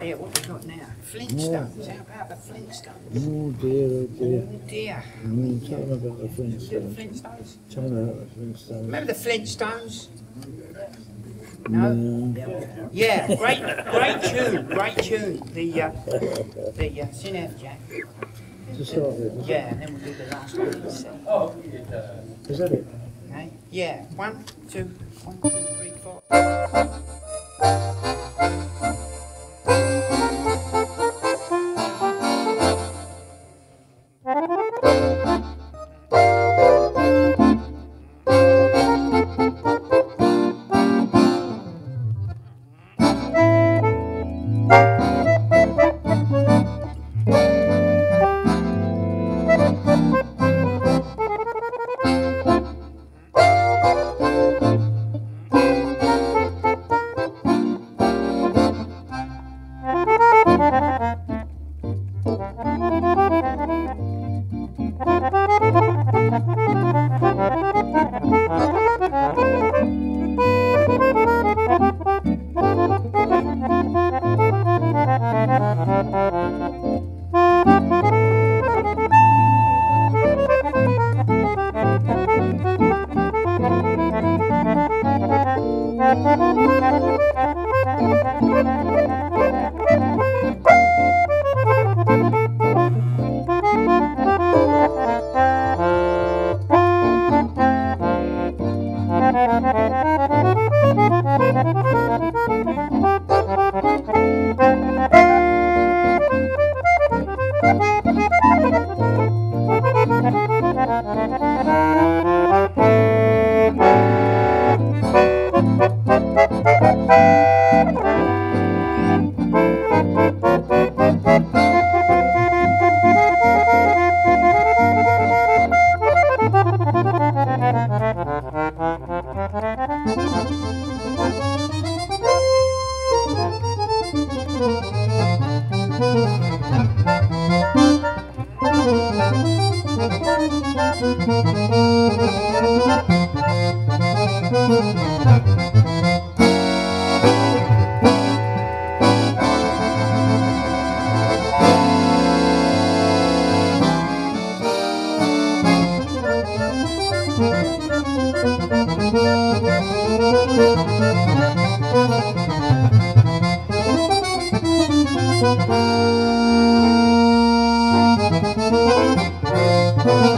Yeah, what we got now? Flintstones. How about the Flintstones? Oh dear, oh dear. Oh dear. Mm, tell them about the The Flintstones. Flintstones. Tell them about the Flintstones. Remember the Flintstones? No. No. Yeah, great, great tune, great tune. The uh, the uh, Sin F Jack. To start with, Yeah, and then we'll do the last one. C. is that it? Okay. Yeah. One, two, one, two, three, four. Wilma. Yabba dabba rugby. You didn't tell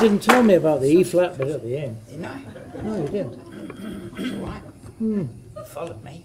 didn't tell me about the E flat bit at the end. You know, No, you didn't. it's all right. Hmm. You followed me.